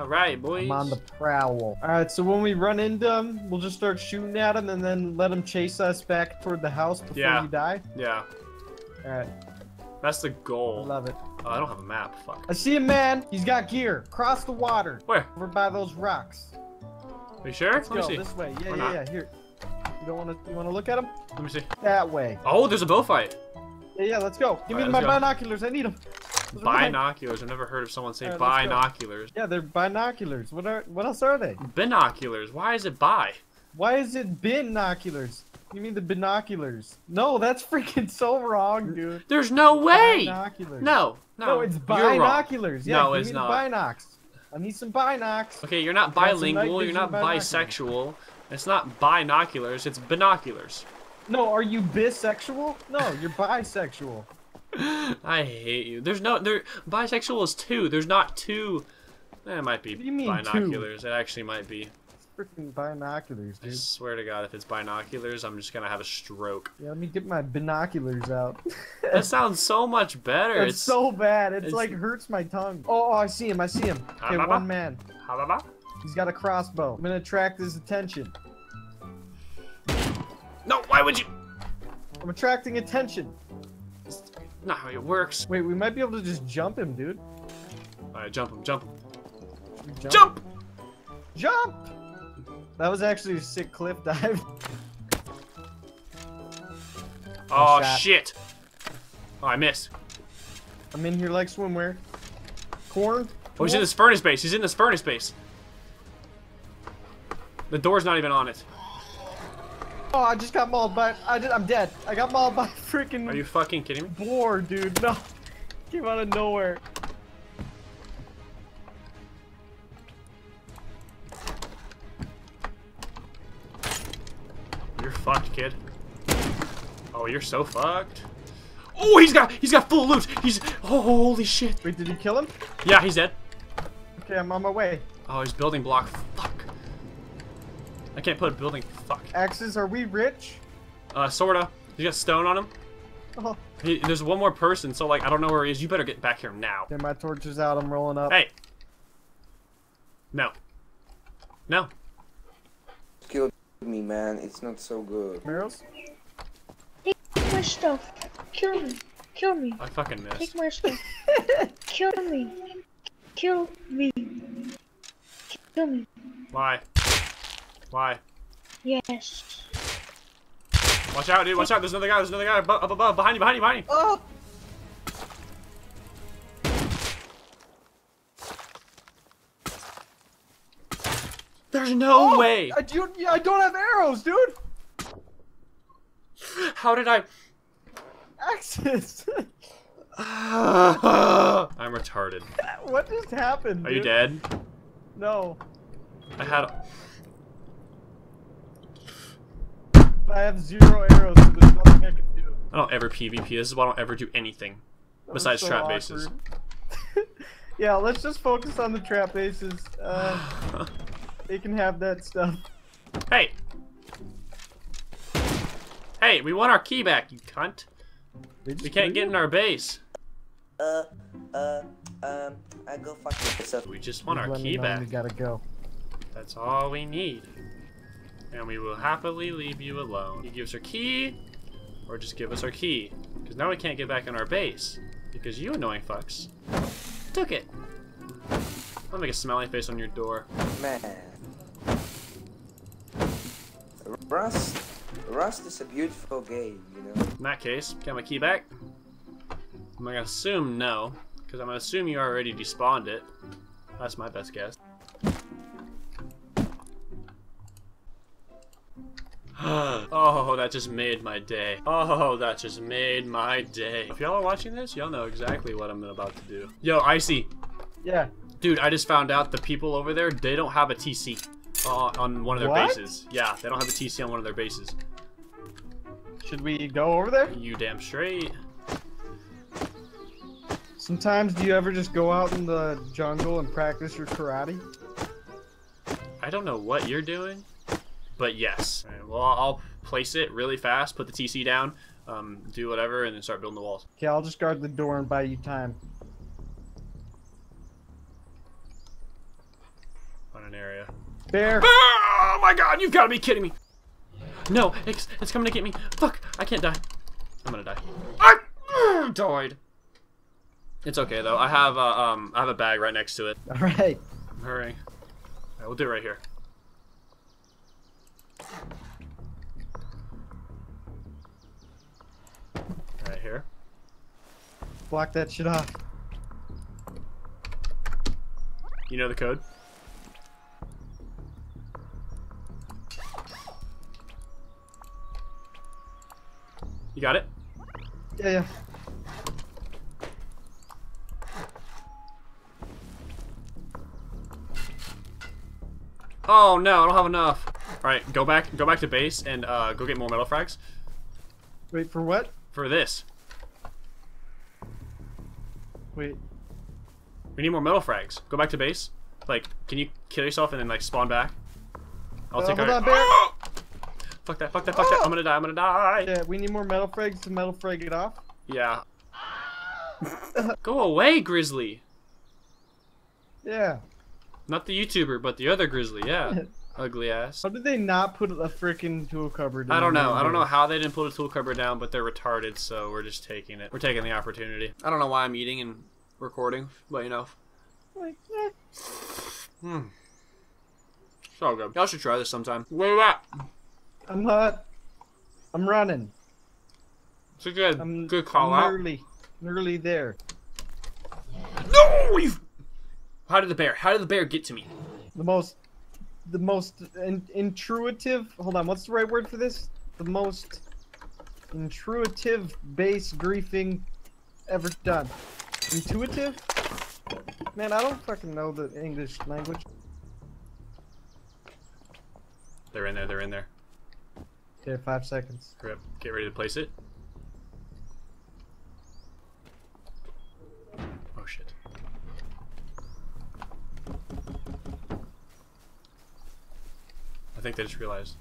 All right, boys. I'm on the prowl. All right, so when we run into them, we'll just start shooting at them and then let them chase us back toward the house before Yeah. we die. Yeah, All right, that's the goal. I love it. Oh, I don't have a map. Fuck. I see a man. He's got gear. Cross the water Where? over by those rocks. Are you sure? Let's Let me go see. this way. Yeah, Or yeah, not. yeah. Here. You don't want to? You want to look at him? Let me see. That way. Oh, there's a bow fight. Yeah, yeah. Let's go. Give me Alright, my go. binoculars. I need them. Those are mine. Binoculars. I've never heard of someone say Alright, binoculars. Yeah, they're binoculars. What are? What else are they? Binoculars. Why is it bi? Why is it binoculars? You mean the binoculars? No, that's freaking so wrong, dude. There's no way. Binoculars. No, no. No, it's binoculars. Yeah, No, give it's not. the binocs. I need some binocs. Okay, you're not Got some night bilingual. You're not bisexual. It's not binoculars. It's binoculars. No, are you bisexual? No, you're bisexual. I hate you. There's no there. Bisexual is two. There's not two. Eh, it might be What do you mean, two? binoculars. It actually might be. Freaking binoculars, dude. I swear to God, if it's binoculars, I'm just gonna have a stroke. Yeah, let me get my binoculars out. That sounds so much better. it's, so bad. It's, it's- like hurts my tongue. Oh, oh, I see him. I see him. Okay, Ah, bah, one bah. man. How about He's got a crossbow. I'm gonna attract his attention. No, why would you? I'm attracting attention. Not how it works. Wait, we might be able to just jump him, dude. Alright, jump him, jump him. Jump. Jump! Jump! That was actually a sick cliff dive. Oh shot. shit! Oh, I missed. I'm in here like swimwear. Corn. Oh, he's in this furnace base. He's in this furnace base. The door's not even on it. Oh, I just got mauled by. I did, I'm dead. I got mauled by freaking Are you fucking kidding me? boar, dude. No, came out of nowhere. You're fucked, kid. Oh, you're so fucked. Oh, he's got he's got full loot. He's oh holy shit. Wait, did he kill him? Yeah, he's dead. Okay, I'm on my way. Oh, he's building block. Fuck. I can't put a building. Fuck. Axes, are we rich? Uh, sorta. He's got stone on him. Oh, He, there's one more person, so like I don't know where he is. You better get back here now. okay, my torch is out. I'm rolling up. Hey. No. No. killed me, man. It's not so good. Arrows? Take my stuff. Kill me. Kill me. I fucking missed. Take my stuff. Kill me. Kill me. Kill me. Why? Why? Yes. Watch out, dude. Watch out. There's another guy. There's another guy above, up above. Behind you. Behind you. Behind you. Oh! There's no oh, way. I, do, yeah, I don't have arrows, dude! How did I? Axes! I'm retarded. what just happened? Are you dead? No. I had. I have zero arrows, so there's nothing I can do. I don't ever PvP. This is why I don't ever do anything I'm besides so trap bases. yeah, let's just focus on the trap bases. Uh, they can have that stuff. Hey. Hey, we want our key back, you cunt. We can't get in our base. Uh, uh, um, I go fuck myself. We just want our key back. We gotta go. That's all we need. And we will happily leave you alone. You give us our key, or just give us our key. Because now we can't get back in our base. Because you annoying fucks took it. I'll make a smiley face on your door. Man. Rust, Rust is a beautiful game, you know. In that case, get my key back? I'm gonna assume no. Because I'm gonna assume you already despawned it. That's my best guess. oh, that just made my day. Oh, that just made my day. If y'all are watching this, y'all know exactly what I'm about to do. Yo, Icey. Yeah. Dude, I just found out the people over there, they don't have a TC uh, on one of their What? bases. Yeah, they don't have a TC on one of their bases. Should we go over there? You damn straight. Sometimes do you ever just go out in the jungle and practice your karate? I don't know what you're doing, but yes. Alright, well, I'll place it really fast, put the TC down, um, do whatever, and then start building the walls. Okay, I'll just guard the door and buy you time. On an area. Bear. Oh my god, you've got to be kidding me! No, it's, it's coming to get me. Fuck, I can't die. I'm gonna die. I died. It's okay though. I have a um, I have a bag right next to it. All right. I'm hurrying. Alright, we'll do it right here. Right here. Block that shit off. You know the code? You got it? Yeah, yeah. Oh no, I don't have enough. Alright, go back go back to base and uh, go get more metal frags Wait for what? for this. Wait. We need more metal frags. Go back to base. Like, can you kill yourself and then like spawn back? I'll Uh, take hold our- on, Bear. Ah! Fuck that, fuck that, fuck that. I'm gonna die, I'm gonna die. Yeah, we need more metal frags to metal frag it off. Yeah. Go away, Grizzly. Yeah. Not the YouTuber, but the other Grizzly, yeah. Ugly ass. How did they not put a freaking tool cupboard? in I don't know. I don't know how they didn't put a tool cupboard down, but they're retarded, so we're just taking it. We're taking the opportunity. I don't know why I'm eating and recording, but you know. Like, eh. Hmm. So good. Y'all should try this sometime. Where you at? I'm not. I'm running. It's a good, I'm good call I'm out. Nearly, nearly there. No! You. How did the bear? How did the bear get to me? The most, the most in, intuitive. Hold on, what's the right word for this? The most intuitive base griefing ever done. Intuitive? Man, I don't fucking know the English language. They're in there. They're in there. Okay, five seconds. Up. Get ready to place it. Oh shit. I think they just realized.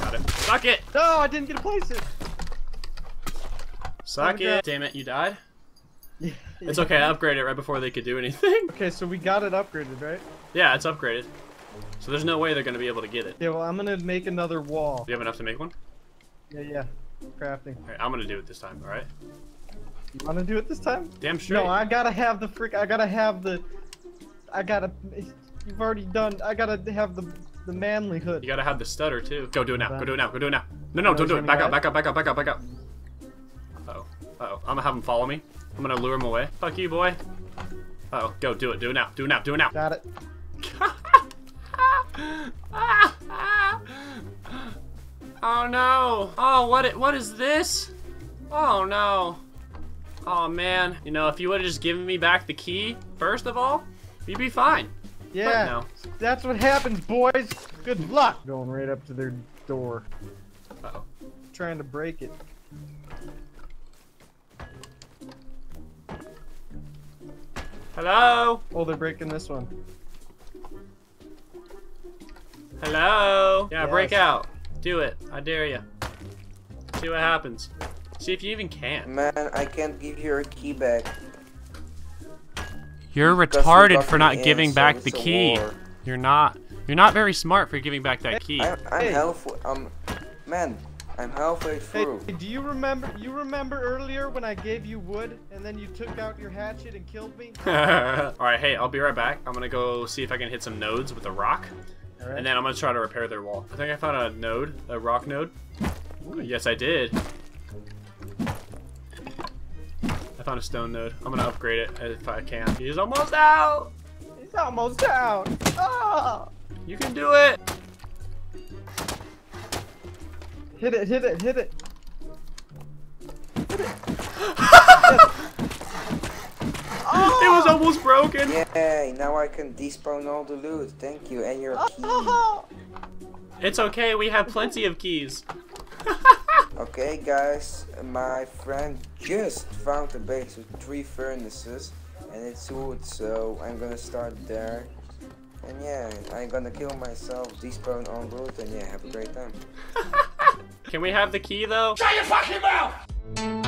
Got it. Suck it! No, I didn't get to place it. Suck Oh, it! Damn it, you died? Yeah, It's okay, I upgraded it right before they could do anything. Okay, so we got it upgraded, right? Yeah, it's upgraded. So there's no way they're gonna be able to get it. Yeah, well, I'm gonna make another wall. Do you have enough to make one? Yeah, yeah. Crafting. Alright, I'm gonna do it this time, alright? You wanna do it this time? Damn straight. No, I gotta have the frick. I gotta have the. I gotta. You've already done. I gotta have the the manlyhood. You gotta have the stutter too. Go do it now. Go do it now. Go do it now. No, no, don't do it. Back up, back up, back up, back up, back up. Uh oh. Uh oh. I'm gonna have him follow me. I'm gonna lure him away. Fuck you, boy. Uh oh. Go do it. Do it now. Do it now. Do it now. Got it. oh no. Oh, what? It, what is this? Oh no. Oh man. You know, if you would have just given me back the key first of all, you'd be fine. Yeah. no. That's what happens, boys. Good luck. Going right up to their door, Uh oh. trying to break it. Hello. Oh, they're breaking this one. Hello? Yeah, break out. Do it. I dare you. See what happens. See if you even can. Man, I can't give you your key back. You're because retarded for not giving so back it's the key. war. You're not. You're not very smart for giving back that key. I'm, I'm Hey. halfway. Um, man, I'm halfway through. Hey, through. do you remember? You remember earlier when I gave you wood and then you took out your hatchet and killed me? Alright, hey, I'll be right back. I'm gonna go see if I can hit some nodes with a rock. All right. And then I'm gonna try to repair their wall. I think I found a node, a rock node. Yes, I did. Found a stone node. I'm gonna upgrade it if I can. He's almost out! He's almost down. Ah! You can do it! Hit it! Hit it! Hit it! It was almost broken! Yay, now I can despawn all the loot. Thank you, and your key. Oh! It's okay, we have plenty of keys. Okay, guys, my friend just found a base with three furnaces, and it's wood, so I'm gonna start there. And yeah, I'm gonna kill myself, despawn on loot, and yeah, have a great time. Can we have the key though? Shut your fucking mouth!